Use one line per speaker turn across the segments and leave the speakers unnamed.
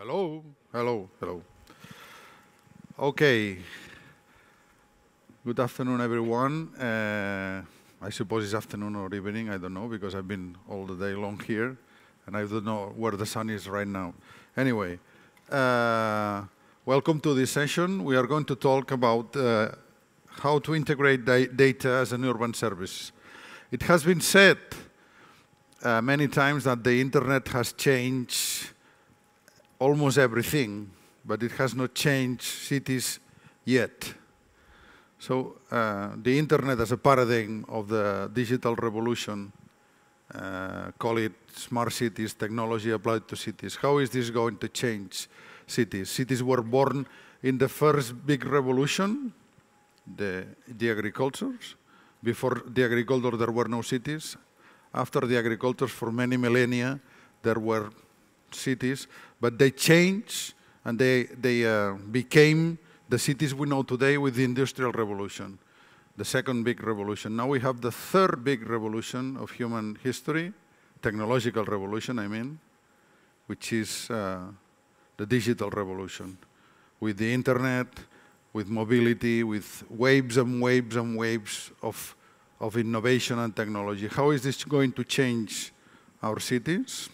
Hello, hello, hello. Okay. Good afternoon, everyone. Uh, I suppose it's afternoon or evening, I don't know, because I've been all the day long here, and I don't know where the sun is right now. Anyway, uh, welcome to this session. We are going to talk about uh, how to integrate da data as an urban service. It has been said uh, many times that the internet has changed almost everything, but it has not changed cities yet. So uh, the internet as a paradigm of the digital revolution, uh, call it smart cities, technology applied to cities. How is this going to change cities? Cities were born in the first big revolution, the, the agricultures. Before the agriculture, there were no cities. After the agriculture, for many millennia, there were cities, but they changed and they, they uh, became the cities we know today with the Industrial Revolution, the second big revolution. Now we have the third big revolution of human history, technological revolution, I mean, which is uh, the digital revolution. With the internet, with mobility, with waves and waves and waves of, of innovation and technology. How is this going to change our cities?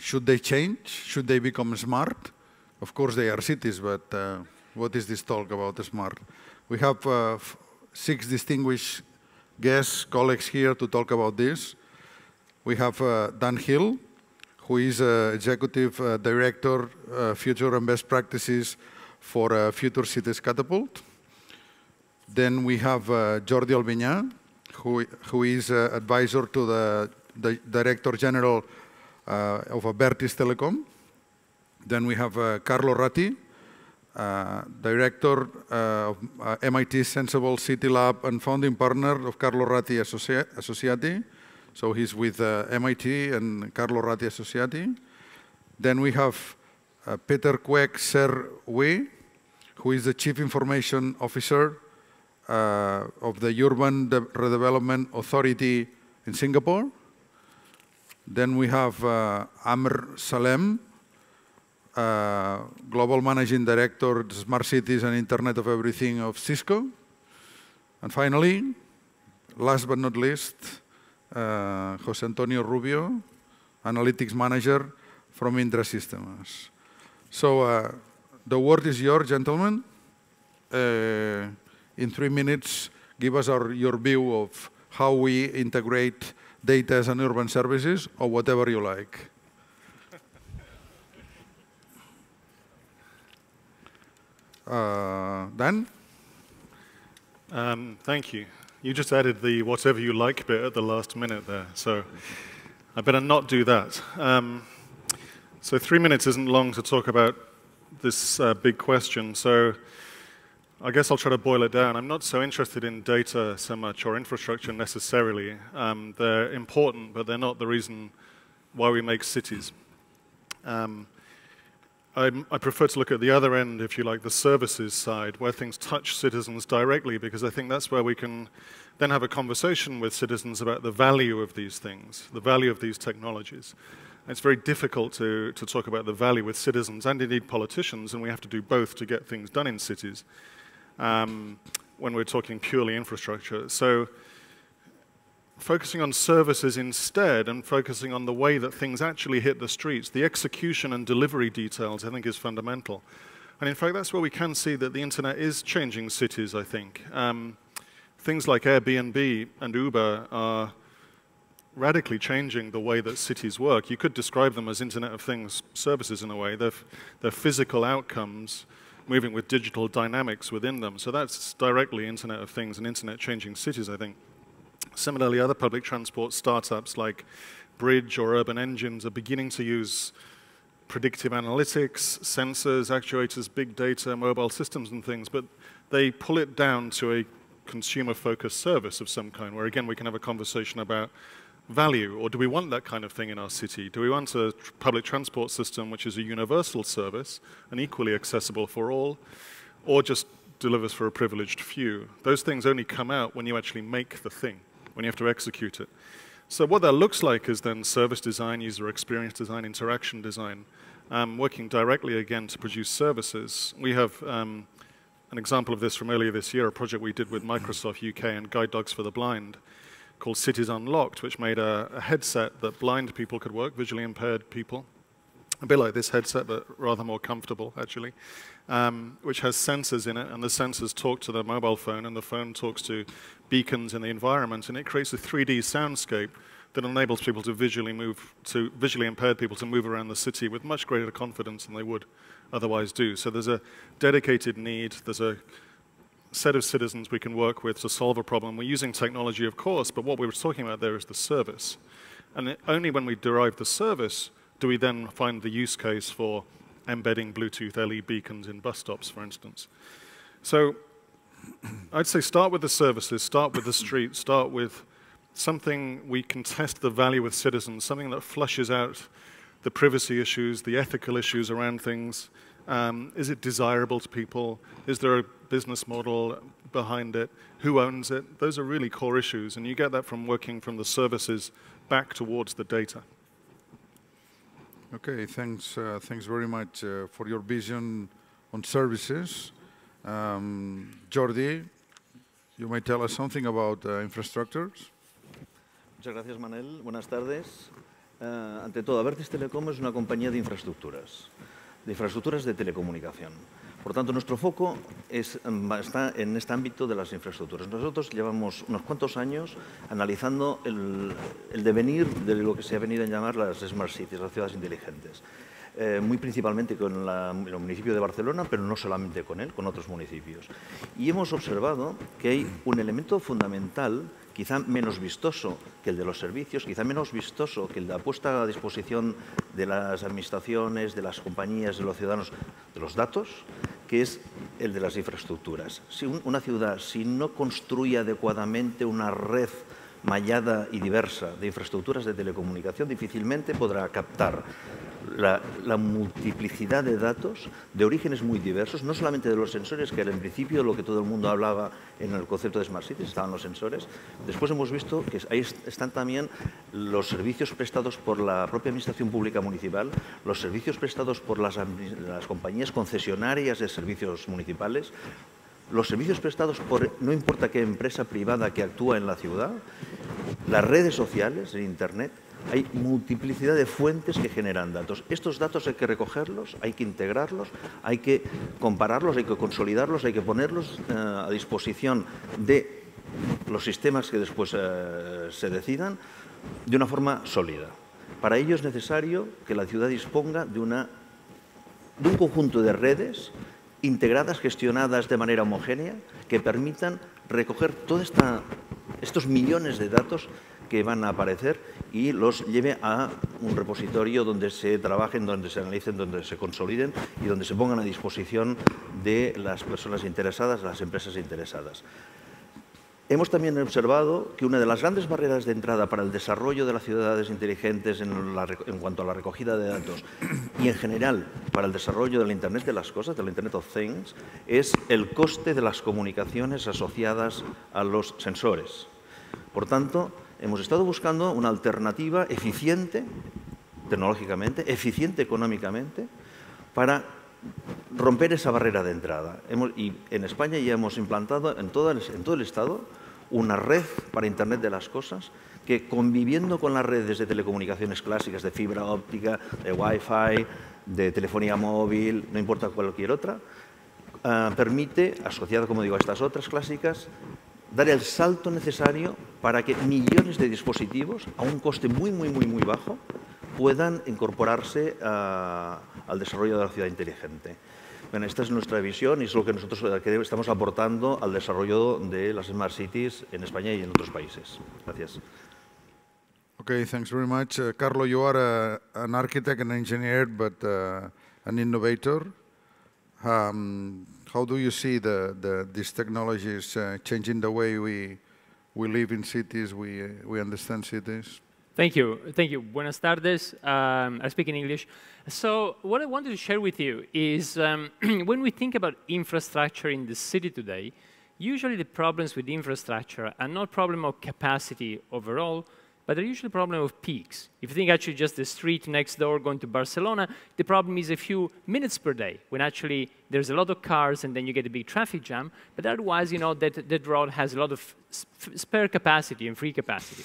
Should they change? Should they become smart? Of course, they are cities, but uh, what is this talk about smart? We have uh, six distinguished guests, colleagues here to talk about this. We have uh, Dan Hill, who is uh, Executive uh, Director, uh, Future and Best Practices for Future Cities Catapult. Then we have Jordi Albinyà, who, who is advisor to the, the Director General of Abertis Telecom. Then we have uh, Carlo Ratti, uh, director of MIT Senseable City Lab and founding partner of Carlo Ratti Associ Associati. So he's with MIT and Carlo Ratti Associati. Then we have Peter Quek Ser Hwee, who is the Chief Information Officer uh, of the Urban De Redevelopment Authority in Singapore. Then we have uh, Amr Salem, uh, Global Managing Director, Smart Cities and Internet of Everything of Cisco. And finally, last but not least, uh, Jose Antonio Rubio, Analytics Manager from Indra Systems. So uh, the word is yours, gentlemen. Uh, in three minutes, give us our, your view of how we integrate data as an urban services, or whatever you like. Uh, Dan?
Um, thank you. You just added the whatever you like bit at the last minute there, so I better not do that. Um, so three minutes isn't long to talk about this uh, big question. So I guess I'll try to boil it down. I'm not so interested in data so much or infrastructure necessarily. Um, they're important, but they're not the reason why we make cities. Um, I, I prefer to look at the other end, if you like, the services side, where things touch citizens directly, because I think that's where we can then have a conversation with citizens about the value of these things, the value of these technologies. It's very difficult to, to talk about the value with citizens and indeed politicians, and we have to do both to get things done in cities um, when we're talking purely infrastructure. So focusing on services instead and focusing on the way that things actually hit the streets, the execution and delivery details, I think is fundamental. And in fact, that's where we can see that the internet is changing cities, I think. Um, things like Airbnb and Uber are radically changing the way that cities work. You could describe them as Internet of Things services in a way. They're, they're physical outcomes moving with digital dynamics within them. So that's directly Internet of Things and Internet changing cities, I think. Similarly, other public transport startups like Bridj or Urban Engines are beginning to use predictive analytics, sensors, actuators, big data, mobile systems and things, but they pull it down to a consumer-focused service of some kind, where again we can have a conversation about value, or do we want that kind of thing in our city? Do we want a tr public transport system which is a universal service and equally accessible for all, or just delivers for a privileged few? Those things only come out when you actually make the thing, when you have to execute it. So what that looks like is then service design, user experience design, interaction design. um, working directly again to produce services. We have um, an example of this from earlier this year, a project we did with Microsoft UK and Guide Dogs for the Blind called Cities Unlocked, which made a, a headset that blind people could work, visually impaired people. A bit like this headset, but rather more comfortable, actually, um, which has sensors in it, and the sensors talk to the mobile phone, and the phone talks to beacons in the environment, and it creates a 3D soundscape that enables people to visually move, to visually impaired people to move around the city with much greater confidence than they would otherwise do. So there's a dedicated need, there's a set of citizens we can work with to solve a problem. We're using technology, of course, but what we were talking about there is the service. And only when we derive the service do we then find the use case for embedding Bluetooth LE beacons in bus stops, for instance. So I'd say start with the services, start with the street, start with something we can test the value with citizens, something that flushes out the privacy issues, the ethical issues around things. Um, is it desirable to people? Is there a business model behind it? Who owns it? Those are really core issues, and you get that from working from the services back towards the data.
Okay, thanks, uh, thanks very much uh, for your vision on services. Um, Jordi, you may tell us something about uh, infrastructures.
Muchas gracias, Manel. Buenas tardes. Uh, ante todo, Abertis Telecom es una compañía de infraestructuras, infraestructuras de telecomunicación. Por tanto, nuestro foco es, está en este ámbito de las infraestructuras. Nosotros llevamos unos cuantos años analizando el, devenir de lo que se ha venido a llamar las Smart Cities, las ciudades inteligentes. Eh, muy principalmente con el municipio de Barcelona, pero no solamente con él, con otros municipios. Y hemos observado que hay un elemento fundamental quizá menos vistoso que el de los servicios, quizá menos vistoso que el de la puesta a disposición de las administraciones, de las compañías, de los ciudadanos, de los datos, que es el de las infraestructuras. Si una ciudad, si no construye adecuadamente una red mallada y diversa de infraestructuras de telecomunicación, difícilmente podrá captar la, multiplicidad de datos de orígenes muy diversos, no solamente de los sensores, que era en principio lo que todo el mundo hablaba en el concepto de Smart Cities, estaban los sensores. Después hemos visto que ahí están también los servicios prestados por la propia Administración Pública Municipal, los servicios prestados por las, las compañías concesionarias de servicios municipales, los servicios prestados por no importa qué empresa privada que actúa en la ciudad, las redes sociales, el Internet, hay multiplicidad de fuentes que generan datos. Estos datos hay que recogerlos, hay que integrarlos, hay que compararlos, hay que consolidarlos, hay que ponerlos eh, a disposición de los sistemas que después eh, se decidan de una forma sólida. Para ello es necesario que la ciudad disponga de, un conjunto de redes integradas, gestionadas de manera homogénea, que permitan recoger todos estos millones de datos que van a aparecer y los lleve a un repositorio donde se trabajen, donde se analicen, donde se consoliden y donde se pongan a disposición de las personas interesadas, las empresas interesadas. Hemos también observado que una de las grandes barreras de entrada para el desarrollo de las ciudades inteligentes en, en, cuanto a la recogida de datos y en general para el desarrollo del Internet de las cosas, del Internet of Things, es el coste de las comunicaciones asociadas a los sensores. Por tanto, hemos estado buscando una alternativa eficiente tecnológicamente, eficiente económicamente, para romper esa barrera de entrada. y en España ya hemos implantado en todo, el, Estado una red para Internet de las cosas que conviviendo con las redes de telecomunicaciones clásicas, de fibra óptica, de Wi-Fi, de telefonía móvil, no importa cualquier otra, eh, permite, asociado, como digo, a estas otras clásicas, dar el salto necesario para que millones de dispositivos, a un coste muy, muy, muy, muy bajo, puedan incorporarse uh, al desarrollo de la ciudad inteligente. Bueno, esta es nuestra visión y es lo que nosotros eh, estamos aportando al desarrollo de las Smart Cities en España y en otros países. Gracias.
Okay, thanks very much. Uh, Carlo, you are a, an architect and engineer, but uh, an innovator. Um, how do you see the, the, these technologies uh, changing the way we, we live in cities, we, uh, we understand cities?
Thank you. Thank you. Buenas tardes. Um, I speak in English. So what I wanted to share with you is um, when we think about infrastructure in the city today, usually the problems with infrastructure are not problem of capacity overall, but they're usually a problem of peaks. If you think actually just the street next door going to Barcelona, the problem is a few minutes per day when actually there's a lot of cars and then you get a big traffic jam. But otherwise, you know, that, that road has a lot of spare capacity and free capacity.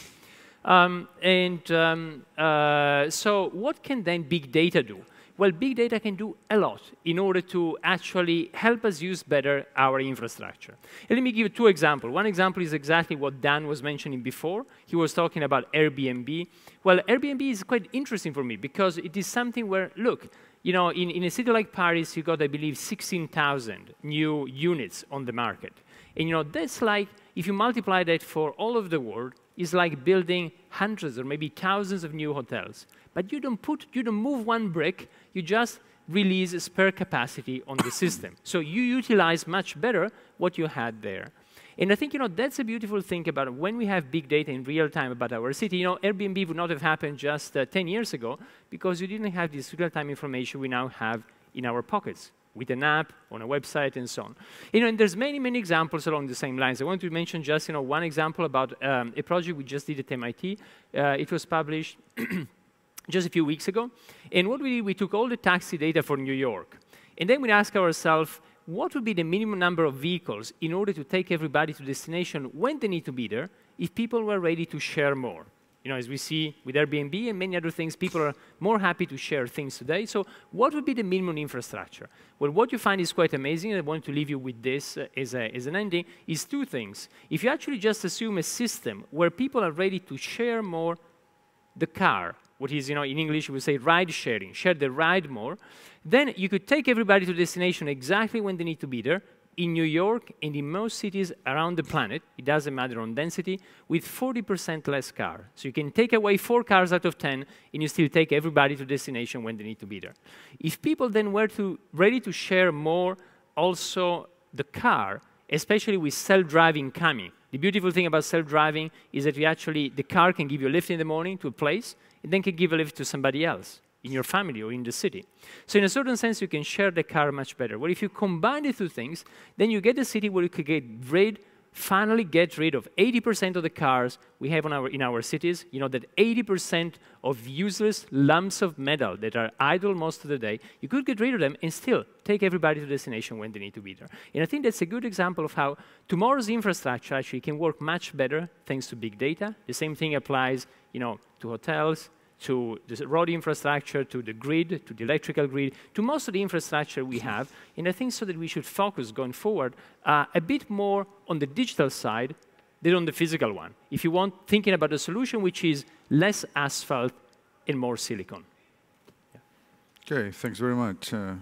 Um, and um, uh, so what can then big data do? Well, big data can do a lot in order to actually help us use better our infrastructure. And let me give you two examples. One example is exactly what Dan was mentioning before. He was talking about Airbnb. Well, Airbnb is quite interesting for me because it is something where, look, you know, in, in a city like Paris, you got, I believe, 16,000 new units on the market. And, you know, that's like, if you multiply that for all of the world, is like building hundreds or maybe thousands of new hotels. But you don't put, you don't move one brick, you just release spare capacity on the system. So you utilize much better what you had there. And I think you know that's a beautiful thing about when we have big data in real time about our city. You know, Airbnb would not have happened just uh, 10 years ago because you didn't have this real-time information we now have in our pockets with an app, on a website, and so on. You know, and there's many, many examples along the same lines. I want to mention just you know, one example about um, a project we just did at MIT. Uh, it was published just a few weeks ago. And what we did, we took all the taxi data for New York. And then we asked ourselves, what would be the minimum number of vehicles in order to take everybody to destination when they need to be there if people were ready to share more? You know, as we see with Airbnb and many other things, people are more happy to share things today. So what would be the minimum infrastructure? Well, what you find is quite amazing, and I want to leave you with this uh, as, a, as an ending, is two things. If you actually just assume a system where people are ready to share more the car, what is, you know, in English, we say ride sharing, share the ride more, then you could take everybody to destination exactly when they need to be there, in New York and in most cities around the planet, it doesn't matter on density, with 40% less car. So you can take away four cars out of 10, and you still take everybody to destination when they need to be there. If people then were to, ready to share more also the car, especially with self-driving coming, the beautiful thing about self-driving is that you actually, the car can give you a lift in the morning to a place, and then can give a lift to somebody else in your family or in the city. So in a certain sense, you can share the car much better. Well, if you combine the two things, then you get a city where you could get rid, finally get rid of 80% of the cars we have our, in our cities. You know that 80% of useless lumps of metal that are idle most of the day, you could get rid of them and still take everybody to destination when they need to be there. And I think that's a good example of how tomorrow's infrastructure actually can work much better thanks to big data. The same thing applies, you know, to hotels, to the road infrastructure, to the grid, to the electrical grid, to most of the infrastructure we have. And I think so that we should focus going forward uh, a bit more on the digital side than on the physical one. If you want, thinking about a solution which is less asphalt and more silicon.
Yeah. Okay, thanks very much. Uh,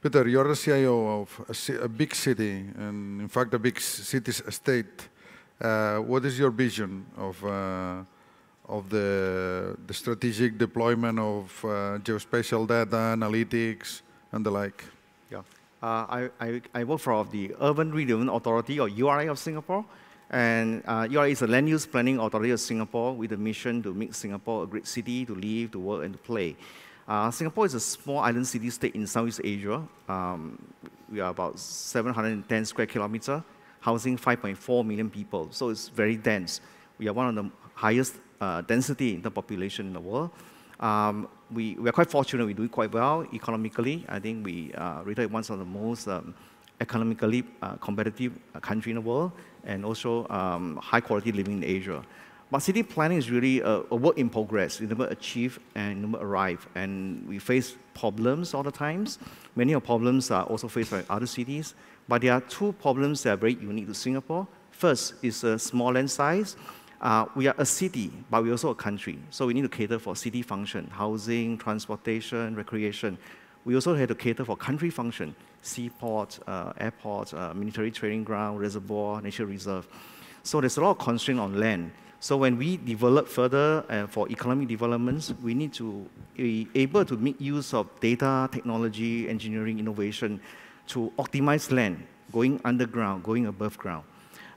Peter, you're the CIO of a, a, big city, and in fact, a big city state. Uh, what is your vision of uh, of the, the strategic deployment of uh, geospatial data, analytics, and the like?
Yeah, uh, I, I, I, work for the Urban Redevelopment Authority, or URA of Singapore. And uh, URA is the Land Use Planning Authority of Singapore with a mission to make Singapore a great city to live, to work, and to play. Uh, Singapore is a small island city-state in Southeast Asia. Um, we are about 710 square kilometers, housing 5.4 million people, so it's very dense. We are one of the highest uh, density in the population in the world. Um, we, we are quite fortunate, we do quite well economically. I think we uh, rated one of the most um, economically uh, competitive uh, country in the world and also um, high quality living in Asia. But city planning is really a, a, work in progress. We never achieve and never arrive. And we face problems all the times. Many of problems are also faced by other cities. But there are two problems that are very unique to Singapore. First is a small land size. Uh, we are a city, but we're also a country. So we need to cater for city function, housing, transportation, recreation. We also have to cater for country function, seaport, uh, airport, uh, military training ground, reservoir, nature reserve. So there's a lot of constraint on land. So when we develop further uh, for economic developments, we need to be able to make use of data, technology, engineering, innovation to optimize land, going underground, going above ground.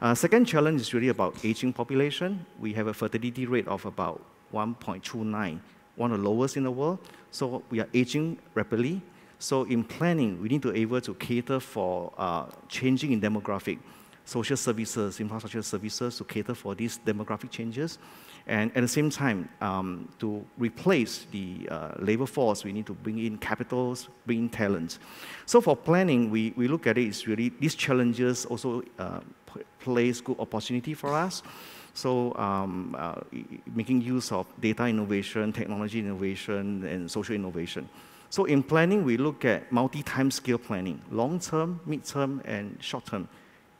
Uh, second challenge is really about aging population. We have a fertility rate of about 1.29, one of the lowest in the world. So we are aging rapidly. So in planning, we need to be able to cater for uh, changing in demographic. social services, infrastructure services to cater for these demographic changes. And at the same time, um, to replace the uh, labor force, we need to bring in capitals, bring in talent. So for planning, we, we look at it is really these challenges also uh, place good opportunity for us. So um, uh, making use of data innovation, technology innovation, and social innovation. So in planning, we look at multi-time scale planning, long-term, mid-term, and short-term.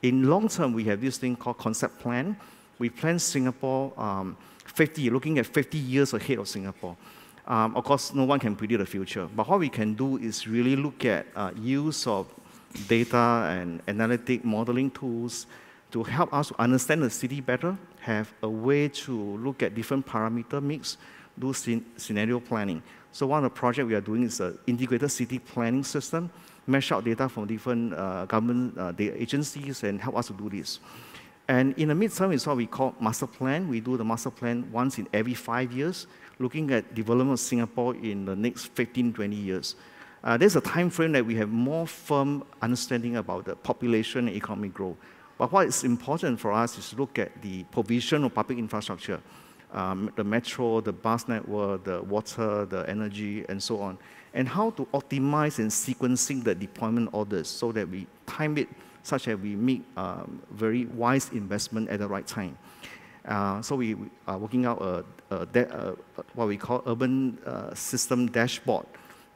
In long-term, we have this thing called concept plan. We plan Singapore um, 50, looking at 50 years ahead of Singapore. Um, of course, no one can predict the future, but what we can do is really look at uh, use of data and analytic modeling tools to help us understand the city better, have a way to look at different parameter mix, do scenario planning. So one of the projects we are doing is an integrated city planning system, mesh out data from different uh, government uh, agencies and help us to do this. And in the midterm is what we call master plan. We do the master plan once in every five years, looking at development of Singapore in the next 15, 20 years. Uh, there's a time frame that we have more firm understanding about the population and economic growth. But what is important for us is to look at the provision of public infrastructure, um, the metro, the bus network, the water, the energy, and so on, and how to optimize and sequencing the deployment orders so that we time it such that we make um, very wise investment at the right time. Uh, so we, are working out a, a, a, what we call urban uh, system dashboard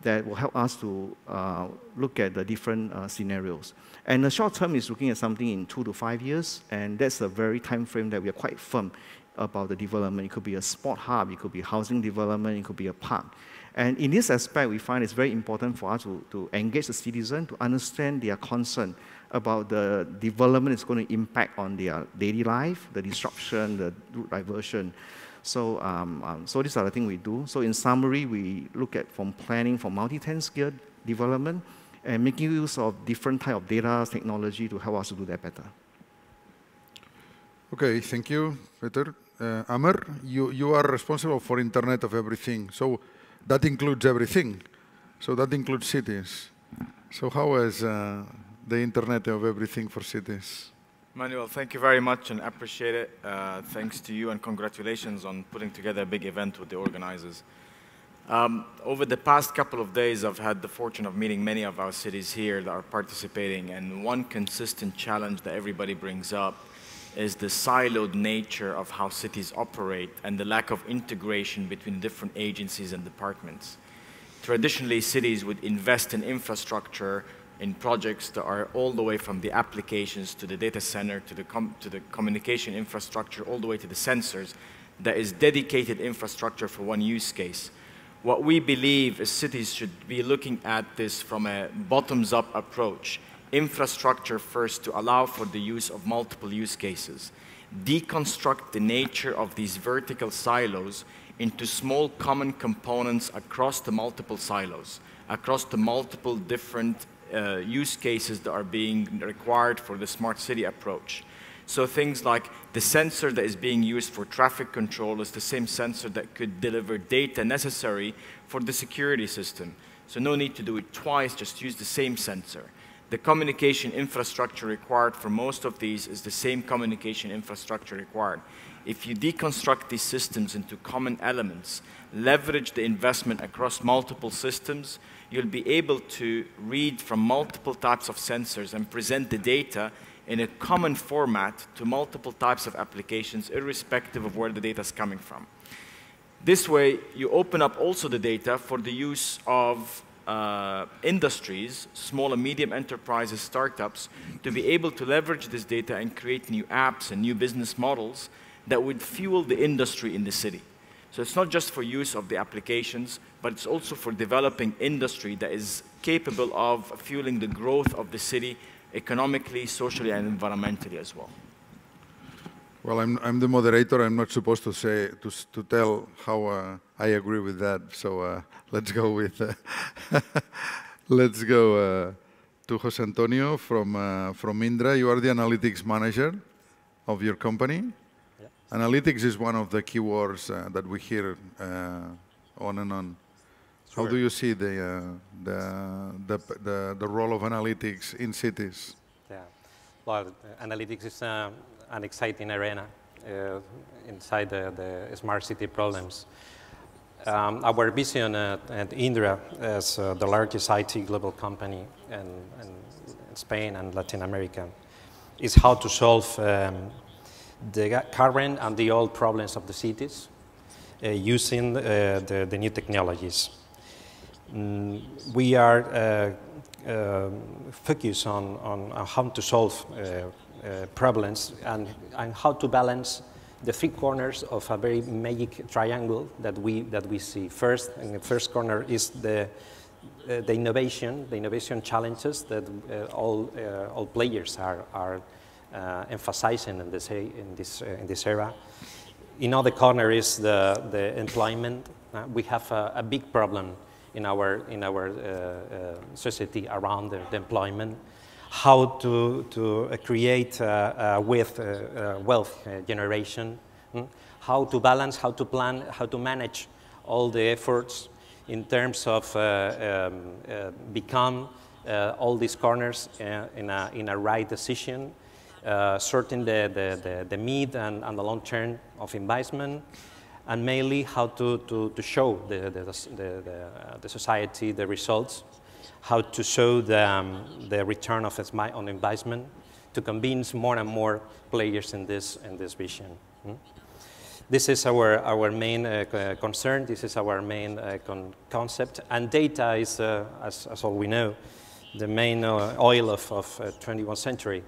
that will help us to uh, look at the different uh, scenarios. And the short term is looking at something in two to five years, and that's a very time frame that we are quite firm about the development. It could be a sport hub, it could be housing development, it could be a park. And in this aspect, we find it's very important for us to, to engage the citizen to understand their concern about the development is going to impact on their daily life, the disruption, the diversion. So, um, um, so these are the things we do. So in summary, we look at from planning for multi-tenant scale development and making use of different type of data technology to help us to do that better.
Okay, thank you, Peter. Uh, you, you are responsible for Internet of Everything. So that includes everything. So that includes cities. So how is uh, the Internet of Everything for cities.
Manuel, thank you very much and appreciate it. Uh, thanks to you and congratulations on putting together a big event with the organizers. Um, over the past couple of days, I've had the fortune of meeting many of our cities here that are participating, and one consistent challenge that everybody brings up is the siloed nature of how cities operate and the lack of integration between different agencies and departments. Traditionally, cities would invest in infrastructure in projects that are all the way from the applications to the data center to the, to the communication infrastructure all the way to the sensors that is dedicated infrastructure for one use case. What we believe is cities should be looking at this from a bottoms-up approach. Infrastructure first to allow for the use of multiple use cases. Deconstruct the nature of these vertical silos into small common components across the multiple silos, across the multiple different uh, use cases that are being required for the smart city approach. So things like the sensor that is being used for traffic control is the same sensor that could deliver data necessary for the security system. So no need to do it twice, just use the same sensor. The communication infrastructure required for most of these is the same communication infrastructure required. If you deconstruct these systems into common elements, leverage the investment across multiple systems, you'll be able to read from multiple types of sensors and present the data in a common format to multiple types of applications, irrespective of where the data is coming from. This way, you open up also the data for the use of uh, industries, small and medium enterprises, startups, to be able to leverage this data and create new apps and new business models that would fuel the industry in the city. So it's not just for use of the applications, but it's also for developing industry that is capable of fueling the growth of the city economically, socially, and environmentally as well.
Well, I'm, I'm the moderator. I'm not supposed to say to, to tell how uh, I agree with that. So uh, let's go with uh, let's go uh, to Jose Antonio from uh, from Indra. You are the analytics manager of your company. Analytics is one of the keywords uh, that we hear uh, on and on. Sure. How do you see the, uh, the, the, the, the, role of analytics in cities?
Yeah. well, analytics is uh, an exciting arena uh, inside the, the, smart city problems. Um, our vision at, at Indra as uh, the largest IT global company in, in, Spain and Latin America is how to solve um, the current and the old problems of the cities uh, using uh, the, the, new technologies. Mm, we are uh, uh, focused on, on, how to solve uh, problems and, and how to balance the three corners of a very magic triangle that we, that we see. First, in the first corner is the, uh, the innovation, the innovation challenges that uh, all, uh, all players are, are uh, Uh, emphasizing in this, in, this, uh, in this era. In other corner is the, the employment. Uh, we have a, a, big problem in our, in our society around the, the employment how to, to uh, create uh, uh, with wealth generation, mm? how to balance, how to plan, how to manage all the efforts in terms of um, become all these corners in, a, in a right decision, uh, sorting the, the, the, the, mid and, and the long term of investment, and mainly how to, to, to show the, the, the, the, society the results how to show the, um, the return of on investment to convince more and more players in this, in this vision. Hmm? This is our, our main uh, concern, this is our main uh, con concept, and data is, uh, as, as all we know, the main uh, oil of, of 21st uh, century.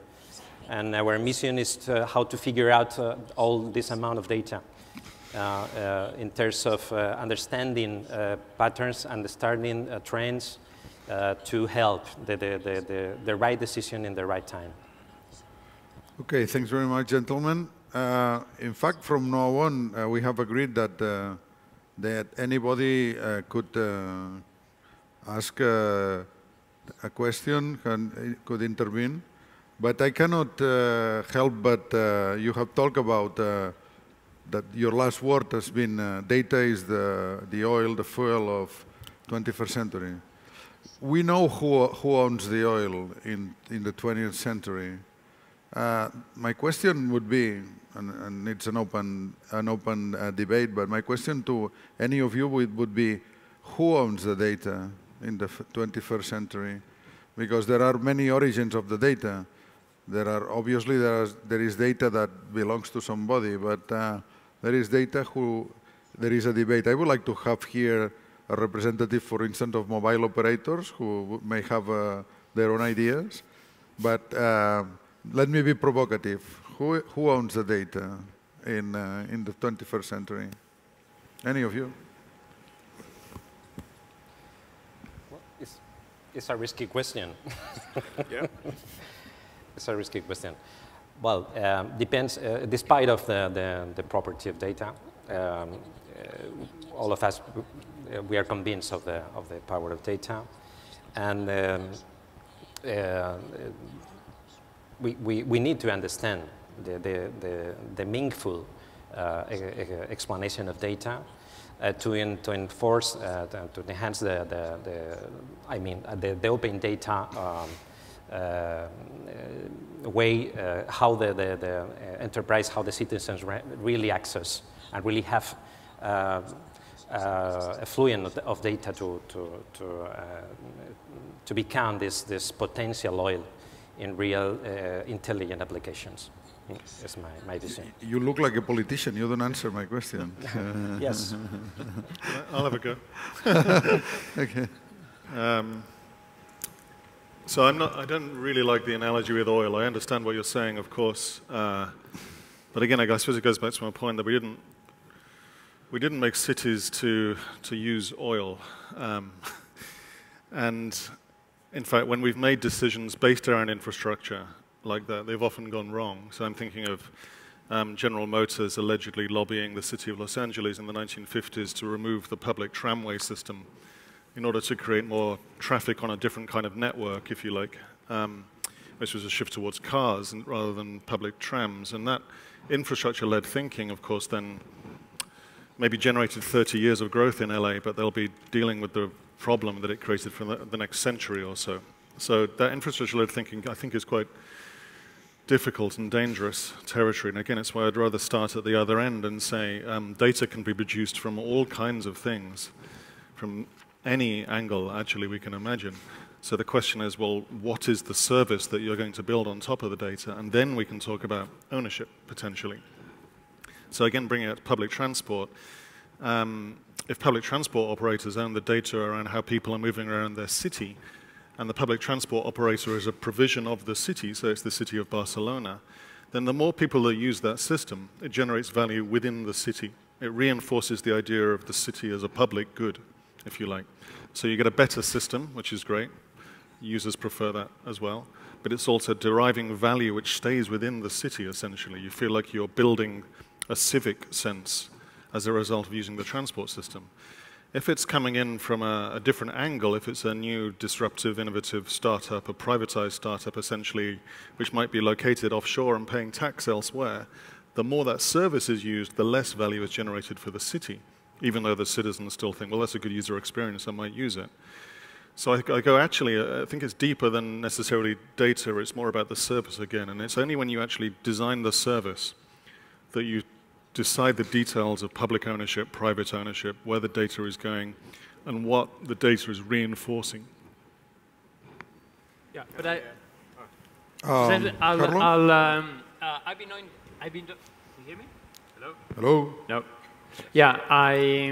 And our mission is to, how to figure out uh, all this amount of data. in terms of understanding patterns, understanding trends, uh, to help the, the, the, the, right decision in the right time.
Okay, thanks very much, gentlemen. Uh, in fact, from now on, uh, we have agreed that uh, that anybody uh, could uh, ask a question, can, could intervene. But I cannot help but you have talked about that your last word has been data is the, the oil, the fuel of 21st century we know who, who owns the oil in, in the 20th century. Uh, my question would be, and, and, it's an open, an open uh, debate, but my question to any of you would, would be, who owns the data in the 21st century? Because there are many origins of the data. There are, obviously, there, is, there is data that belongs to somebody, but uh, there is data who, there is a debate. I would like to have here a representative, for instance, of mobile operators who may have uh, their own ideas. But uh, let me be provocative. Who, who owns the data in, uh, in the 21st century? Any of you?
Well, it's, it's a risky question. yeah. It's a risky question. Well, um, depends, uh, despite of the, the, the, property of data, um, uh, all of us uh, we are convinced of the, of the power of data. And um, uh, we, we, we need to understand the, the, the, the meaningful uh, explanation of data uh, to, in, to enforce, uh, to, enhance the, the, the I mean, the, the open data um, way, how the, the, the enterprise, how the citizens re really access and really have uh, effluent of, of, data to, to, to, uh, to become this, this potential oil in real uh, intelligent applications. That's my, my vision.
You look like a politician. You don't answer my question.
yes.
I'll have a go.
okay. Um,
so I'm not, I don't really like the analogy with oil. I understand what you're saying, of course. Uh, but again, I suppose it goes back to my point that we didn't we didn't make cities to, to use oil. Um, and in fact, when we've made decisions based around infrastructure like that, they've often gone wrong. So I'm thinking of um, General Motors allegedly lobbying the city of Los Angeles in the 1950s to remove the public tramway system in order to create more traffic on a different kind of network, if you like, um, which was a shift towards cars and, rather than public trams. And that infrastructure-led thinking, of course, then maybe generated 30 years of growth in LA, but they'll be dealing with the problem that it created for the, the next century or so. So that infrastructure-led thinking, I think, is quite difficult and dangerous territory. And again, it's why I'd rather start at the other end and say um, data can be produced from all kinds of things, from any angle, actually, we can imagine. So the question is, well, what is the service that you're going to build on top of the data? And then we can talk about ownership, potentially. So again, bringing it public transport, um, if public transport operators own the data around how people are moving around their city, and the public transport operator is a provision of the city, so it's the city of Barcelona, then the more people that use that system, it generates value within the city. It reinforces the idea of the city as a public good, if you like. So you get a better system, which is great. Users prefer that as well. But it's also deriving value which stays within the city, essentially. You feel like you're building a civic sense as a result of using the transport system. If it's coming in from a, a, different angle, if it's a new disruptive, innovative startup, a privatized startup essentially, which might be located offshore and paying tax elsewhere, the more that service is used, the less value is generated for the city, even though the citizens still think, well, that's a good user experience, I might use it. So I, I go, actually, uh, I think it's deeper than necessarily data, it's more about the service again, and it's only when you actually design the service that you decide the details of public ownership, private ownership, where the data is going, and what the data is reinforcing.
Yeah, but I,
Um,
I'll, I'll um, uh, I've been knowing, I've been, do- can you hear me? Hello?
Hello?
No. Yeah, I,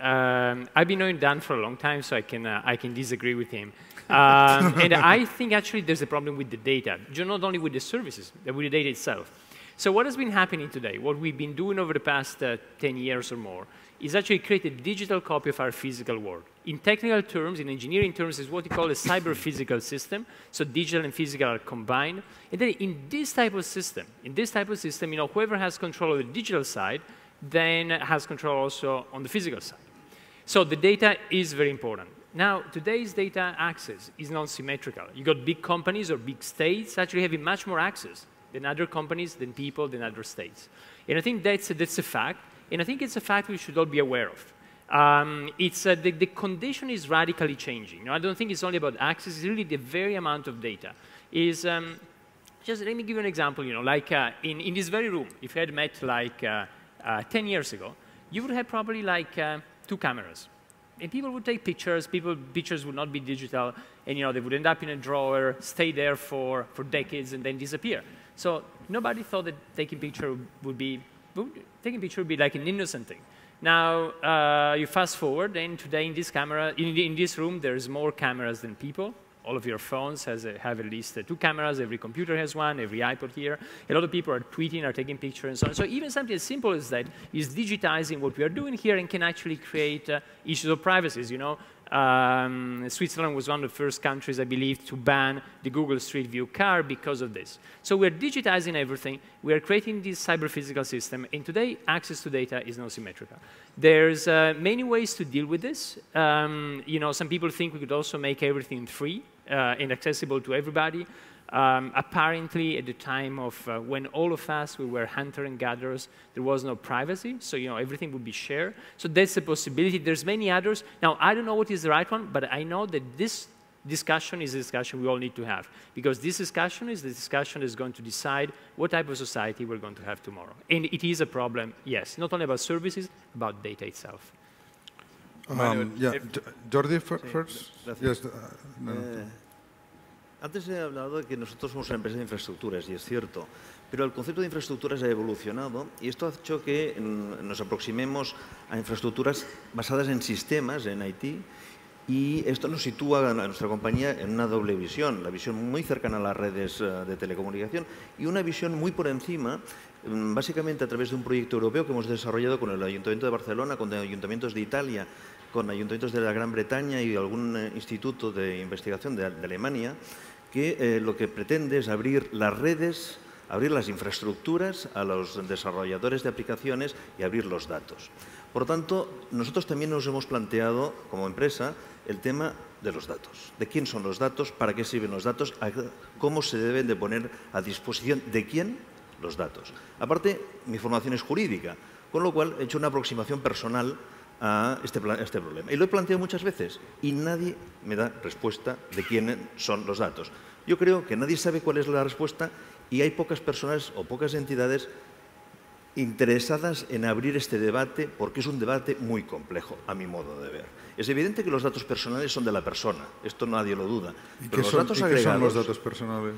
um, I've been knowing Dan for a long time, so I can, uh, I can disagree with him. Um, and I think actually there's a problem with the data, not only with the services, but with the data itself. So what has been happening today, what we've been doing over the past uh, 10 years or more, is actually create a digital copy of our physical world. In technical terms, in engineering terms, is what we call a cyber-physical system. So digital and physical are combined. And then in this type of system, in this type of system, you know, whoever has control of the digital side then has control also on the physical side. So the data is very important. Now, today's data access is non-symmetrical. You got big companies or big states actually having much more access than other companies, than people, than other states. And I think that's, that's a fact, and I think it's a fact we should all be aware of. Um, it's, uh, the, the condition is radically changing. You know, I don't think it's only about access, it's really the very amount of data. Is, um, just let me give you an example, you know, like uh, in, in this very room, if you had met like uh, uh, 10 years ago, you would have probably like uh, two cameras. And people would take pictures, people, pictures would not be digital, and you know, they would end up in a drawer, stay there for, for decades, and then disappear. So nobody thought that taking picture would be, taking picture would be like an innocent thing. Now, uh, you fast forward, and today in this camera, in, in this room, there's more cameras than people. All of your phones has a, have at least uh, two cameras. Every computer has one. Every iPod here. A lot of people are tweeting, are taking pictures, and so on. So even something as simple as that is digitizing what we are doing here and can actually create uh, issues of privacy. You know, um, Switzerland was one of the first countries, I believe, to ban the Google Street View car because of this. So we're digitizing everything. We are creating this cyber-physical system, and today access to data is not symmetrical. There's uh, many ways to deal with this. Um, you know, some people think we could also make everything free and accessible to everybody. Um, apparently, at the time of uh, when all of us we were hunter and gatherers, there was no privacy, so you know everything would be shared. So that's a possibility. There's many others. Now, I don't know what is the right one, but I know that this discussion is a discussion we all need to have because this discussion is the discussion that is going to decide what type of society we're going to have tomorrow. And it is a problem, yes, not only about services, about data itself.
Um, yeah, Jordi fir- first?
gracias.
Yes. uh, no.
Eh, antes he hablado de que nosotros somos una empresa de infraestructuras, y es cierto, pero el concepto de infraestructuras ha evolucionado y esto ha hecho que mm, nos aproximemos a infraestructuras basadas en sistemas, en IT, y esto nos sitúa a nuestra compañía en una doble visión, la visión muy cercana a las redes eh, de telecomunicación y una visión muy por encima, básicamente a través de un proyecto europeo que hemos desarrollado con el Ayuntamiento de Barcelona, con ayuntamientos de Italia, con ayuntamientos de la Gran Bretaña y algún eh, instituto de investigación de, Alemania, que eh, lo que pretende es abrir las redes, abrir las infraestructuras a los desarrolladores de aplicaciones y abrir los datos. Por tanto, nosotros también nos hemos planteado como empresa el tema de los datos. ¿De quién son los datos? ¿Para qué sirven los datos? ¿Cómo se deben de poner a disposición de quién los datos? Aparte, mi formación es jurídica, con lo cual he hecho una aproximación personal a este, a este problema. Y lo he planteado muchas veces y nadie me da respuesta de quiénes son los datos. Yo creo que nadie sabe cuál es la respuesta Y hay pocas personas o pocas entidades interesadas en abrir este debate porque es un debate muy complejo, a mi modo de ver. Es evidente que los datos personales son de la persona, esto nadie lo duda.
¿Y
Pero
qué
los
son,
datos
y qué
agregados,
son los datos personales?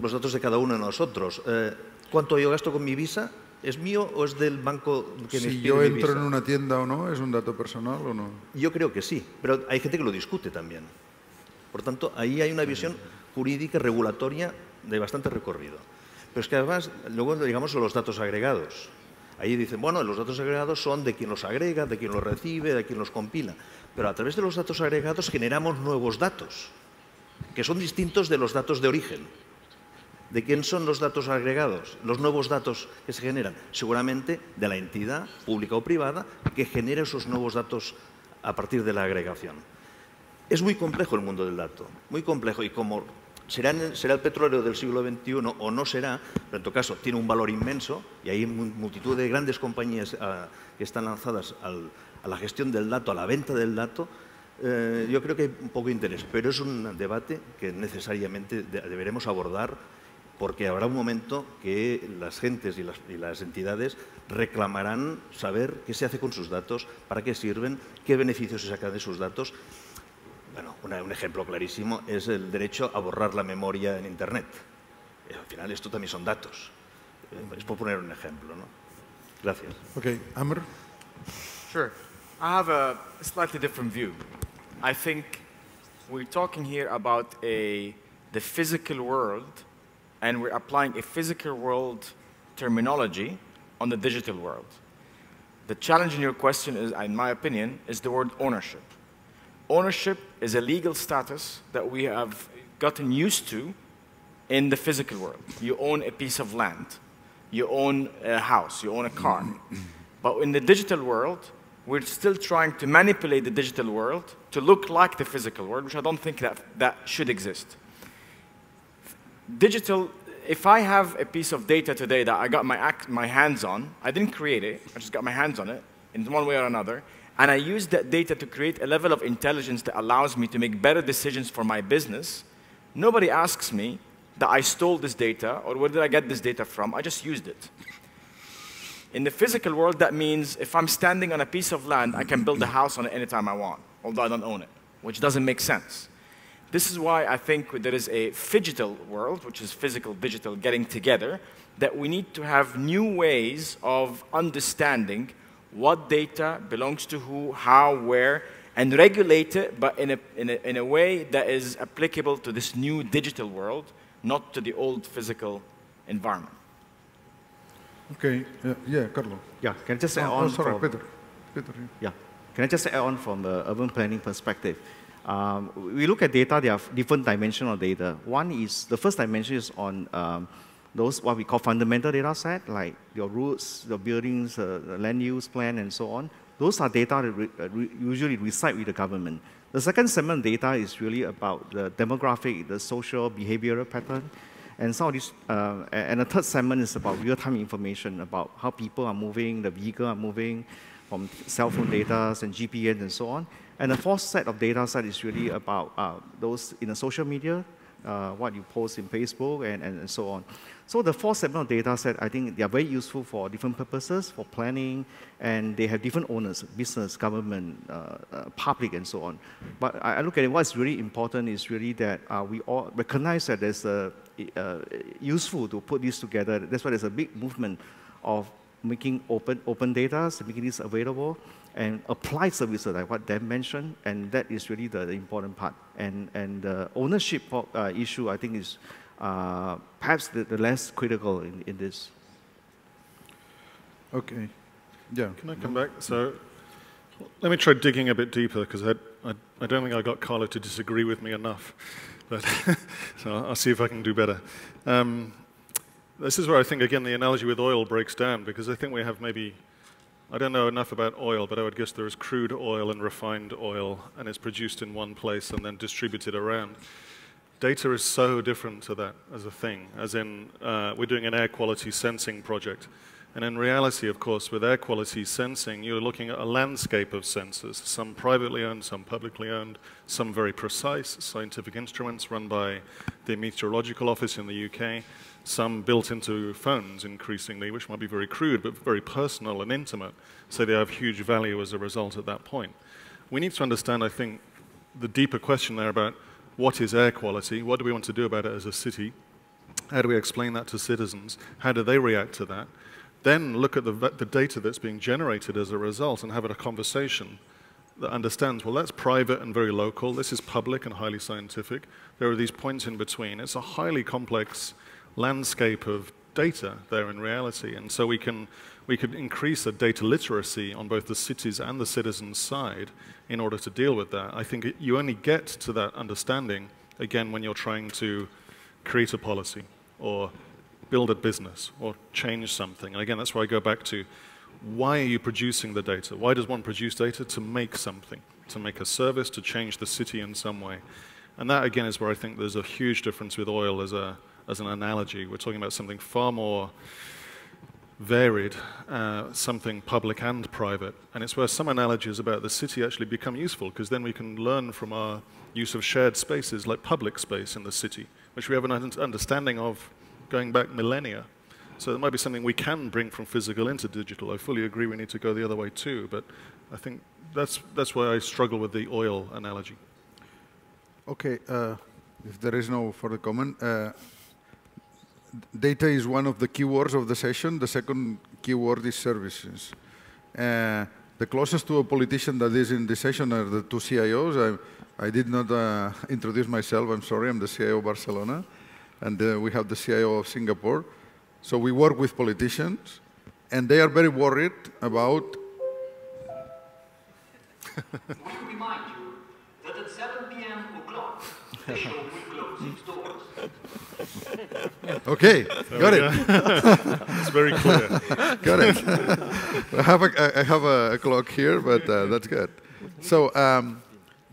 los datos de cada uno de nosotros. Eh, ¿Cuánto yo gasto con mi visa? ¿Es mío o es del banco que me
Si yo entro en una tienda o no, ¿es un dato personal o no?
Yo creo que sí, pero hay gente que lo discute también. Por tanto, ahí hay una visión jurídica, regulatoria, de bastante recorrido. Pero es que además, luego digamos los datos agregados. Ahí dicen, bueno, los datos agregados son de quien los agrega, de quien los recibe, de quien los compila. Pero a través de los datos agregados generamos nuevos datos, que son distintos de los datos de origen. ¿De quién son los datos agregados? Los nuevos datos que se generan. Seguramente de la entidad pública o privada que genera esos nuevos datos a partir de la agregación. Es muy complejo el mundo del dato, muy complejo. Y como será, el- petróleo del siglo XXI o no será, pero en todo caso tiene un valor inmenso y hay mu- multitud de grandes compañías ah, que están lanzadas a la gestión del dato, a la venta del dato, eh, yo creo que hay un poco de interés, pero es un debate que necesariamente de- deberemos abordar porque habrá un momento que las gentes y las, y las entidades reclamarán saber qué se hace con sus datos, para qué sirven, qué beneficios se sacan de sus datos. Bueno, una- un ejemplo clarísimo es el derecho a borrar la memoria en Internet. Eh, Al final esto también son datos. Eh, Es por poner un ejemplo, ¿no? Gracias.
Okay, Amr?
Sure. I have a slightly different view. I think we're talking here about a, the physical world, and we're applying a physical world terminology on the digital world. The challenge in your question is, in my opinion, is the word ownership. Ownership is a legal status that we have gotten used to in the physical world. You own a piece of land, you own a house, you own a car. but in the digital world, we're still trying to manipulate the digital world to look like the physical world, which I don't think that, that should exist. Digital, if I have a piece of data today that I got my, my hands on, I didn't create it, I just got my hands on it in one way or another, and I use that data to create a level of intelligence that allows me to make better decisions for my business, nobody asks me that I stole this data or where did I get this data from, I just used it. In the physical world, that means if I'm standing on a piece of land, I can build a house on it anytime I want, although I don't own it, which doesn't make sense. This is why I think there is a phygital world, which is physical, digital, getting together, that we need to have new ways of understanding what data belongs to who, how, where, and regulate it, but in a, in a, in a way that is applicable to this new digital world, not to the old physical environment.
Okay, yeah, yeah Carlo.
Yeah, can I just add
Oh,
on
oh, sorry,
from-
Peter. Peter, yeah.
Yeah. Can I just add on from the urban planning perspective? Um, we look at data, there are different dimensions of data. One is, the first dimension is on um, those what we call fundamental data set, like your routes, your buildings, uh, the land use plan, and so on. Those are data that re- uh, re- usually reside with the government. The second segment data is really about the demographic, the social behavioral pattern, and some of these, uh, and the third segment is about real-time information about how people are moving, the vehicle are moving, from cell phone data and GPS and so on. And the fourth set of data set is really about uh, those in the social media, uh, what you post in Facebook and, and, and so on. So the four segment of data set, I think they are very useful for different purposes, for planning, and they have different owners, business, government, uh, uh, public, and so on. But I, I look at it, what's really important is really that uh, we all recognize that there's a, uh, useful to put this together. That's why there's a big movement of making open, open data, making this available, and apply services like what Dan mentioned, and that is really the, the important part. And, and the ownership uh, issue, I think, is uh, perhaps the, the less critical in, in this.
Okay. Yeah.
Can I come back? So let me try digging a bit deeper because I, I, I don't think I got Carlo to disagree with me enough. But so I'll see if I can do better. Um, this is where I think, again, the analogy with oil breaks down because I think we have maybe, I don't know enough about oil, but I would guess there is crude oil and refined oil, and it's produced in one place and then distributed around. Data is so different to that as a thing, as in, uh, we're doing an air quality sensing project. And in reality, of course, with air quality sensing, you're looking at a landscape of sensors, some privately owned, some publicly owned, some very precise scientific instruments run by the Meteorological Office in the UK, some built into phones increasingly, which might be very crude, but very personal and intimate, so they have huge value as a result at that point. We need to understand, I think, the deeper question there about what is air quality, what do we want to do about it as a city, how do we explain that to citizens, how do they react to that, then look at the, the data that's being generated as a result and have a conversation that understands, well, that's private and very local, this is public and highly scientific, there are these points in between. It's a highly complex landscape of data there in reality, and so we can we could increase the data literacy on both the cities and the citizens' side in order to deal with that. I think you only get to that understanding, again, when you're trying to create a policy or build a business or change something. And again, that's where I go back to why are you producing the data? Why does one produce data? To make something, to make a service, to change the city in some way. And that, again, is where I think there's a huge difference with oil as, a, as an analogy. We're talking about something far more varied, uh, something public and private. And it's where some analogies about the city actually become useful, because then we can learn from our use of shared spaces like public space in the city, which we have an understanding of going back millennia. So it might be something we can bring from physical into digital. I fully agree we need to go the other way too, but I think that's, that's why I struggle with the oil analogy.
Okay, uh, if there is no further comment, uh, data is one of the keywords of the session. The second keyword is services. Uh, the closest to a politician that is in this session are the two CIOs. I, I did not uh, introduce myself, I'm sorry, I'm the CIO of Barcelona. And uh, we have the CIO of Singapore. So we work with politicians, and they are very worried about...
we remind you that at 7 p.m. o'clock, they will close its doors.
Okay, got it.
it's very clear.
got it. I have a, I have a clock here, but uh, that's good. So um,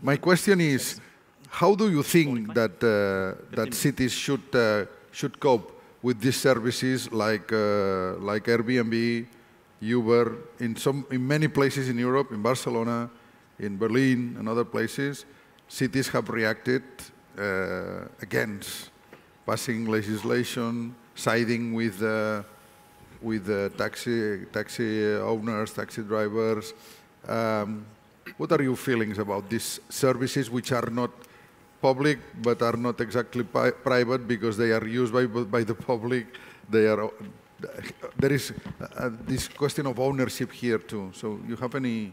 my question is, how do you think that uh, that cities should uh, should cope with these services like uh, like Airbnb, Uber, in some in many places in Europe, in Barcelona, in Berlin, and other places, cities have reacted uh, against passing legislation, siding with uh, with uh, taxi taxi owners, taxi drivers. Um, what are your feelings about these services, which are not public but are not exactly private because they are used by by the public? They are. There is uh, this question of ownership here too. So, you have any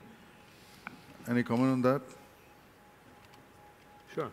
any comment on that?
Sure.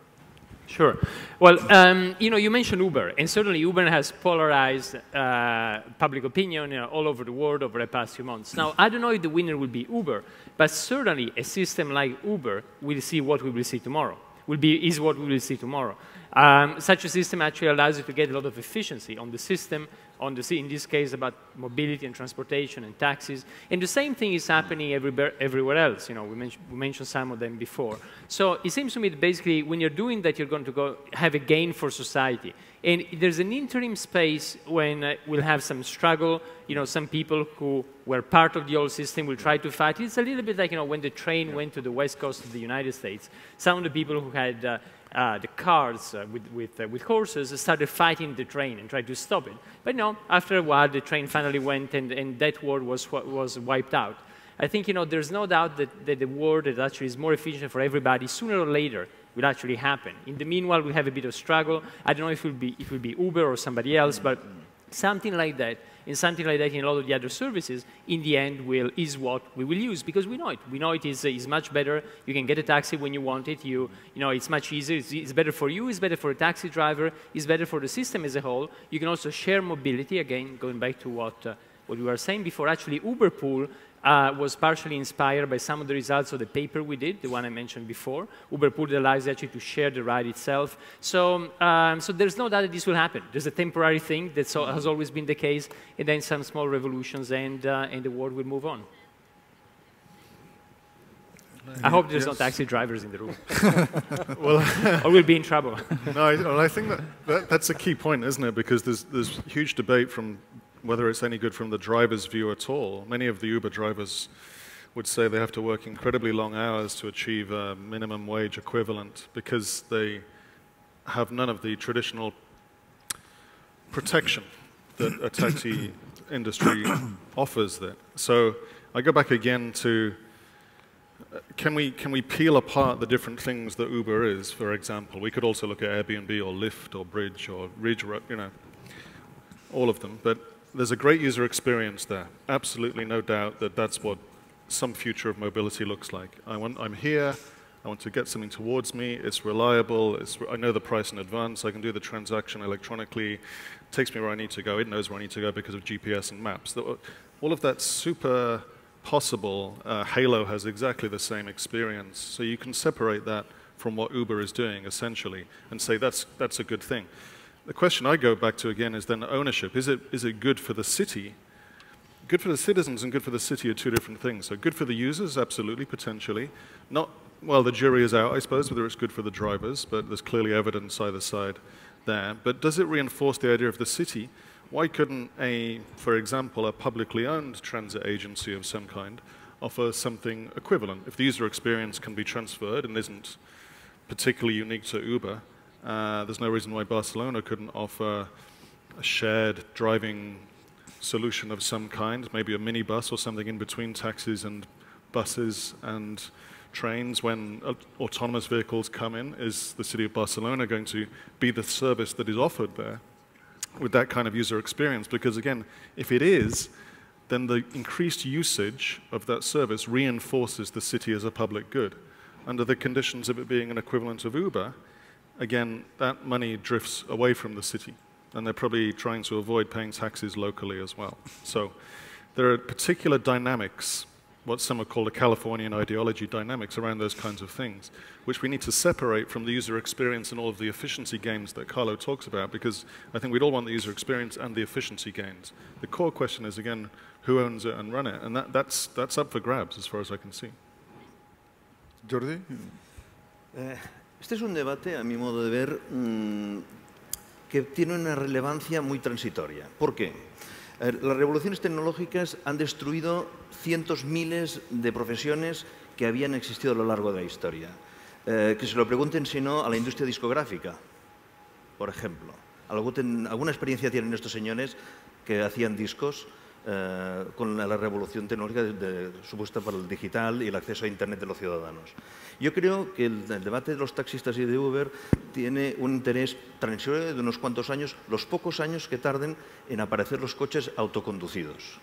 Sure. Well, um, you know, you mentioned Uber, and certainly Uber has polarized uh, public opinion you know, all over the world over the past few months. Now, I don't know if the winner will be Uber, but certainly a system like Uber will see what we will see tomorrow. Will be is what we will see tomorrow. Um, such a system actually allows you to get a lot of efficiency on the system, on the, in this case about mobility and transportation and taxes. And the same thing is happening everywhere, everywhere else. You know, we, mentioned, we mentioned some of them before. So it seems to me that basically when you're doing that, you're going to go have a gain for society. And there's an interim space when uh, we'll have some struggle. You know, some people who were part of the old system will try to fight. It's a little bit like, you know, when the train went to the west coast of the United States. Some of the people who had uh, uh, the cars uh, with, with, uh, with, horses started fighting the train and tried to stop it. But no, after a while, the train finally went and, and that war was, was wiped out. I think you know, there's no doubt that, that the war that actually is more efficient for everybody sooner or later will actually happen. In the meanwhile, we have a bit of struggle. I don't know if it will be, if it will be Uber or somebody else, but something like that and something like that in a lot of the other services, in the end, will, is what we will use because we know it. We know it is, is much better. You can get a taxi when you want it. You, you know, it's much easier. It's, it's better for you. It's better for a taxi driver. It's better for the system as a whole. You can also share mobility. Again, going back to what, uh, what we were saying before, actually, Uber Pool uh, was partially inspired by some of the results of the paper we did, the one I mentioned before. Uber pulled the allows actually to share the ride itself. So, um, so there's no doubt that this will happen. There's a temporary thing that so, has always been the case, and then some small revolutions, and, uh, and the world will move on. I hope there's yes. no taxi drivers in the room. well, or we'll be in trouble.
no, I, well, I think that, that, that's a key point, isn't it? Because there's, there's huge debate from whether it's any good from the driver's view at all. Many of the Uber drivers would say they have to work incredibly long hours to achieve a minimum wage equivalent because they have none of the traditional protection that a taxi industry offers there. So I go back again to uh, can we, can we peel apart the different things that Uber is, for example? We could also look at Airbnb or Lyft or Bridj or Ridge, you know, all of them. But there's a great user experience there. Absolutely no doubt that that's what some future of mobility looks like. I want, I'm here, I want to get something towards me, it's reliable, it's, I know the price in advance, I can do the transaction electronically, it takes me where I need to go, it knows where I need to go because of GPS and maps. All of that's super possible. Uh, Hailo has exactly the same experience. So you can separate that from what Uber is doing, essentially, and say that's, that's a good thing. The question I go back to again is then ownership. Is it, is it good for the city? Good for the citizens and good for the city are two different things. So good for the users, absolutely, potentially. Not, well, the jury is out, I suppose, whether it's good for the drivers, but there's clearly evidence either side there. But does it reinforce the idea of the city? Why couldn't a, for example, a publicly owned transit agency of some kind offer something equivalent? If the user experience can be transferred and isn't particularly unique to Uber, uh, there's no reason why Barcelona couldn't offer a shared driving solution of some kind, maybe a minibus or something in between taxis and buses and trains when autonomous vehicles come in. Is the city of Barcelona going to be the service that is offered there with that kind of user experience? Because again, if it is, then the increased usage of that service reinforces the city as a public good. Under the conditions of it being an equivalent of Uber, again, that money drifts away from the city. And they're probably trying to avoid paying taxes locally as well. So there are particular dynamics, what some have called a Californian ideology dynamics around those kinds of things, which we need to separate from the user experience and all of the efficiency gains that Carlo talks about, because I think we'd all want the user experience and the efficiency gains. The core question is, again, who owns it and run it? And that, that's, that's up for grabs as far as I can see.
Jordi?
Uh, Este es un debate, a mi modo de ver, mmm, que tiene una relevancia muy transitoria. ¿Por qué? Las revoluciones tecnológicas han destruido cientos, miles de profesiones que habían existido a lo largo de la historia. Eh, que se lo pregunten, si no, a la industria discográfica, por ejemplo. ¿Alguna experiencia tienen estos señores que hacían discos eh, con la, revolución tecnológica supuesta para el digital y el acceso a Internet de los ciudadanos. Yo creo que el, debate de los taxistas y de Uber tiene un interés transitorio de unos cuantos años, los pocos años que tarden en aparecer los coches autoconducidos.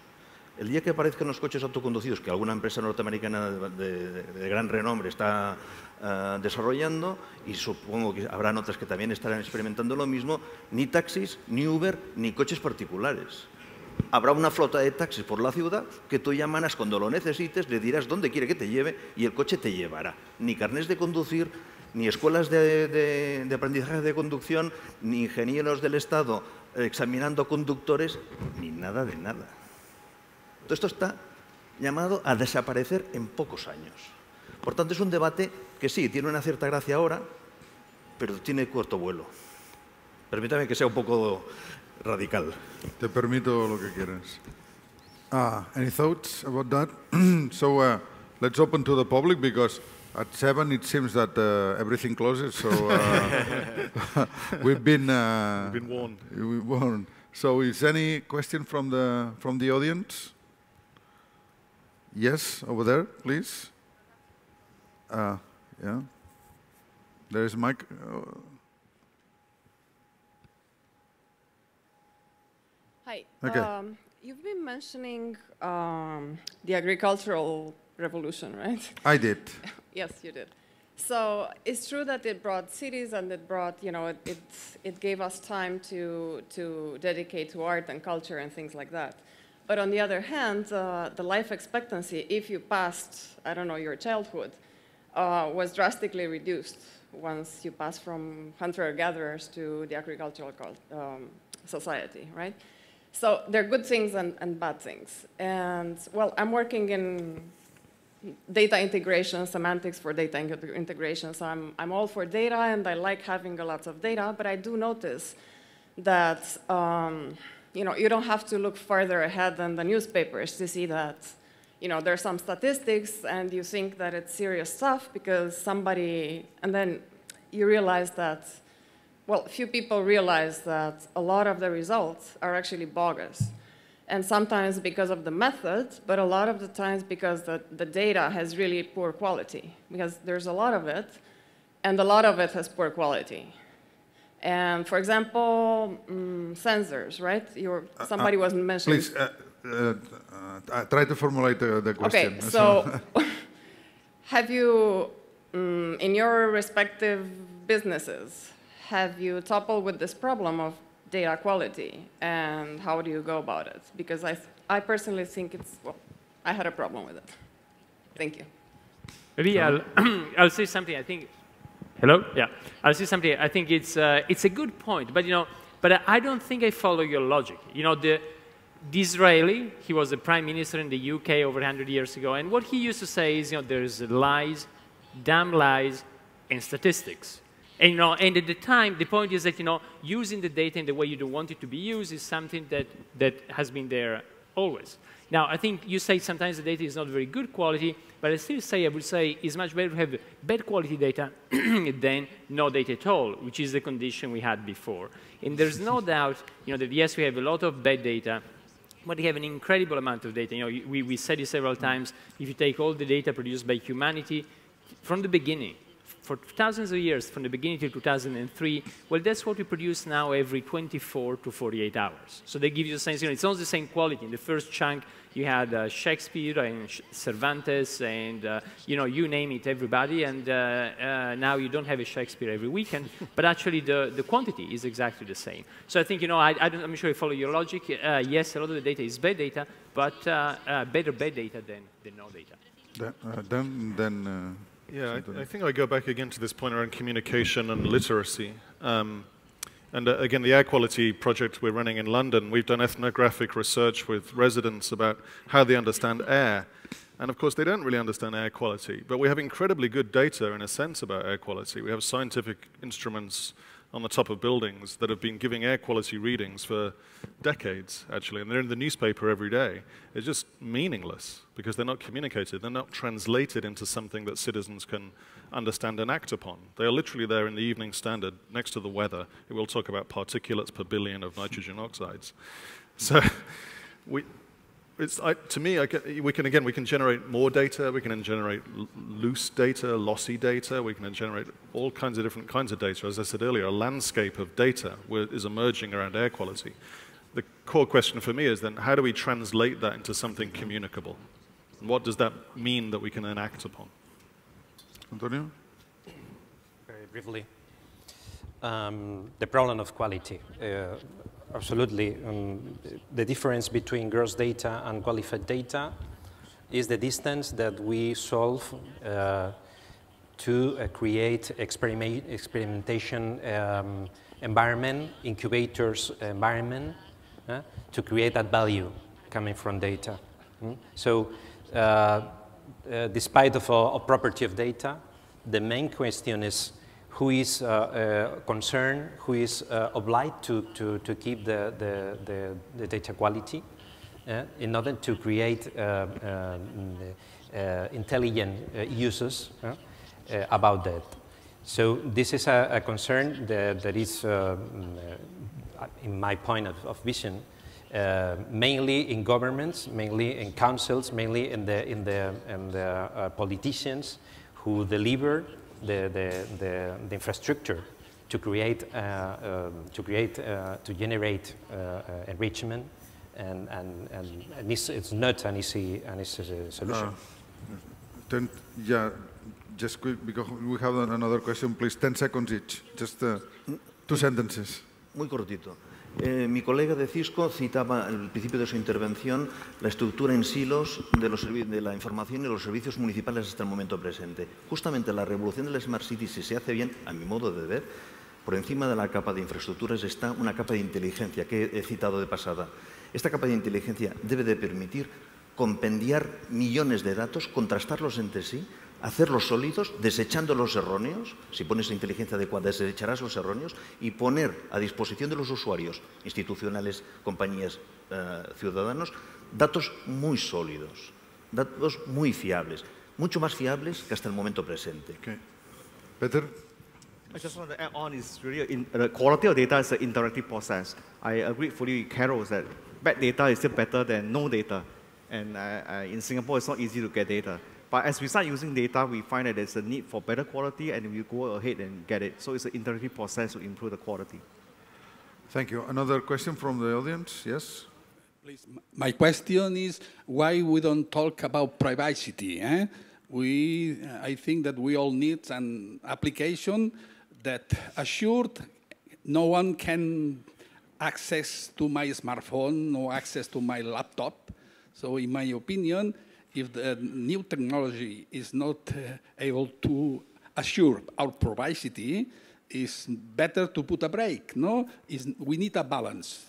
El día que aparezcan los coches autoconducidos, que alguna empresa norteamericana de, gran renombre está eh, desarrollando, y supongo que habrán otras que también estarán experimentando lo mismo, ni taxis, ni Uber, ni coches particulares habrá una flota de taxis por la ciudad que tú llamarás cuando lo necesites, le dirás dónde quiere que te lleve y el coche te llevará. Ni carnes de conducir, ni escuelas de, aprendizaje de conducción, ni ingenieros del Estado examinando conductores, ni nada de nada. Todo esto está llamado a desaparecer en pocos años. Por tanto, es un debate que sí, tiene una cierta gracia ahora, pero tiene corto vuelo. Permítame que sea un poco radical.
Te permito lo que quieras. Uh, any thoughts about that? so uh, let's open to the public because at seven it seems that uh, everything closes. So uh, we've been
uh, we've been warned.
We've warned. So is any question from the from the audience? Yes, over there, please. Uh, yeah. There is Mike.
Okay. Um, you've been mentioning um, the agricultural revolution, right?
I did.
yes, you did. So it's true that it brought cities and it brought, you know, it, it, it gave us time to, to dedicate to art and culture and things like that. But on the other hand, uh, the life expectancy, if you passed, I don't know, your childhood, uh, was drastically reduced once you pass from hunter-gatherers to the agricultural um, society, right? So there are good things and, and bad things. And well, I'm working in data integration, semantics for data integration. So I'm, I'm all for data and I like having a lot of data, but I do notice that um, you know, you don't have to look further ahead than the newspapers to see that, you know, there's some statistics and you think that it's serious stuff because somebody, and then you realize that, well, few people realize that a lot of the results are actually bogus. And sometimes because of the method, but a lot of the times because the, the data has really poor quality, because there's a lot of it, and a lot of it has poor quality. And for example, mm, sensors, right? Your, somebody was mentioning.
Please, uh, uh, uh, try to formulate the, the question.
Okay, so have you, mm, in your respective businesses, have you toppled with this problem of data quality and how do you go about it? Because I, I personally think it's, well, I had a problem with it. Thank you.
Maybe I'll, I'll say something. I think Hello? Yeah. I'll say something. I think it's, uh, it's a good point, but, you know, but I don't think I follow your logic. You know, the, Disraeli, he was the prime minister in the UK over 100 years ago, and what he used to say is, you know, there's lies, damn lies, and statistics. And, you know, and at the time, the point is that, you know, using the data in the way you don't want it to be used is something that, that has been there always. Now, I think you say sometimes the data is not very good quality, but I still say, I would say, it's much better to have bad quality data than no data at all, which is the condition we had before. And there's no doubt, you know, that yes, we have a lot of bad data, but we have an incredible amount of data. You know, we, we said it several times, if you take all the data produced by humanity from the beginning, for thousands of years, from the beginning to 2003, well, that's what we produce now every 24 to 48 hours. So they give you a sense, you know, it's not the same quality. In the first chunk, you had uh, Shakespeare and Cervantes and, uh, you know, you name it, everybody. And uh, uh now you don't have a Shakespeare every weekend, but actually the, the quantity is exactly the same. So I think, you know, I, I am sure you follow your logic. Uh, yes, a lot of the data is bad data, but uh, better bad data than, than no data.
Then, then
yeah, I, I, think I go back again to this point around communication and literacy. Um, and uh, again, the air quality project we're running in London, we've done ethnographic research with residents about how they understand air. And of course, they don't really understand air quality, but we have incredibly good data in a sense about air quality. We have scientific instruments on the top of buildings that have been giving air quality readings for decades, actually, and they're in the newspaper every day. It's just meaningless because they're not communicated. They're not translated into something that citizens can understand and act upon. They are literally there in the Evening Standard next to the weather. It will talk about particulates per billion of nitrogen oxides. So we, it's, I, to me, can, we can, again, we can generate more data, we can generate loose data, lossy data, we can generate all kinds of different kinds of data. As I said earlier, a landscape of data is emerging around air quality. The core question for me is then, how do we translate that into something communicable? And what does that mean that we can then act upon?
Antonio?
Very briefly. Um, the problem of quality. Uh, absolutely. Um, the difference between gross data and qualified data is the distance that we solve uh, to uh, create experiment, experimentation um, environment, incubators environment, uh, to create that value coming from data. Mm? So, uh, uh, despite of a property of data, the main question is who is uh, uh, concerned, who is uh, obliged to, to, to keep the, the, the, the data quality in order to create intelligent uses about that. So this is a, a concern that, that is, in my point of, of vision, uh, mainly in governments, mainly in councils, mainly in the, in the, in the uh, politicians who deliver the, the, the, the infrastructure to create, uh, um, to, create uh, to generate uh, uh, enrichment, and, and, and, and it's, it's, not an easy, an easy solution.
Ten, yeah, just quick, because we have another question, please, 10 seconds each, just two sentences.
Muy cortito. Eh, mi colega de Cisco citaba al principio de su intervención la estructura en silos de, de, la información y los servicios municipales hasta el momento presente. Justamente la revolución del Smart City, si se hace bien, a mi modo de ver, por encima de la capa de infraestructuras está una capa de inteligencia que he citado de pasada. Esta capa de inteligencia debe de permitir compendiar millones de datos, contrastarlos entre sí, hacer los sólidos, desechando los erróneos, si pones inteligencia adecuada, desecharás los erróneos, y poner a disposición de los usuarios, institucionales, compañías, eh, ciudadanos, datos muy sólidos, datos muy fiables, mucho más fiables que hasta el momento presente.
Okay. Peter?
I just want to add on is really in, the quality of data is an interactive process. I agree fully with Carol that bad data is still better than no data. And uh, uh, in Singapore, it's not easy to get data. But as we start using data, we find that there's a need for better quality, and we go ahead and get it. So it's an iterative process to improve the quality.
Thank you. Another question from the audience? Yes?
Please. My question is why we don't talk about privacy? Eh? We, I think that we all need an application that assured no one can access to my smartphone, no access to my laptop. So in my opinion, if the new technology is not uh, able to assure our privacy, it's better to put a break. No, it's, we need a balance.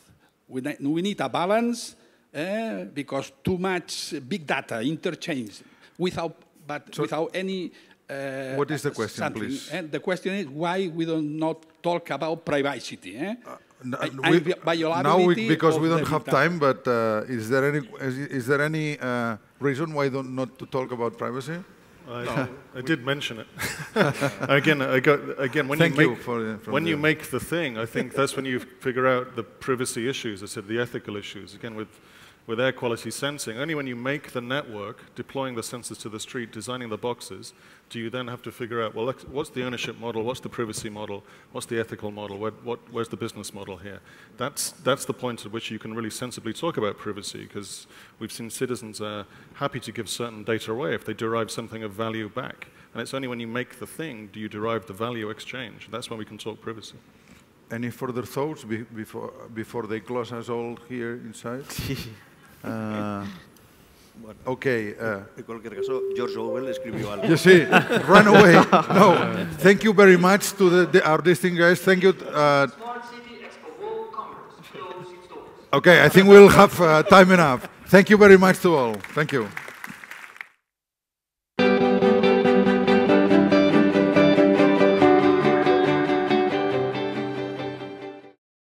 We, we need a balance uh, because too much big data interchange without, but
So-
without any. Uh,
What is the question,
something.
please?
And the question is why we do not talk about privacy. Eh?
N-
I-
and
I-
we-
violability
now, we, because we don't have
big data.
time, but uh, is there any is, is there any uh, reason why don't not to talk about privacy?
I, I did mention it. again, I got, again, when
Thank
you
you
make
for the-
when you
the-
make the thing, I think that's when you figure out the privacy issues. I said the ethical issues. Again, with with air quality sensing, only when you make the network, deploying the sensors to the street, designing the boxes, do you then have to figure out well, what's the ownership model, what's the privacy model, what's the ethical model, where, what, where's the business model here? That's that's the point at which you can really sensibly talk about privacy, because we've seen citizens are happy to give certain data away if they derive something of value back. And it's only when you make the thing do you derive the value exchange. That's when we can talk privacy.
Any further thoughts before before they close us all here inside? Uh, okay. Uh,
En cualquier caso, George Orwell escribió algo.
You see, run away. No. Thank you very much to the, the, our distinguished guys. Thank you. Uh,
Smart City Expo World Congress close its doors.
okay, I think we'll have uh, time enough. Thank you very much to all. Thank you.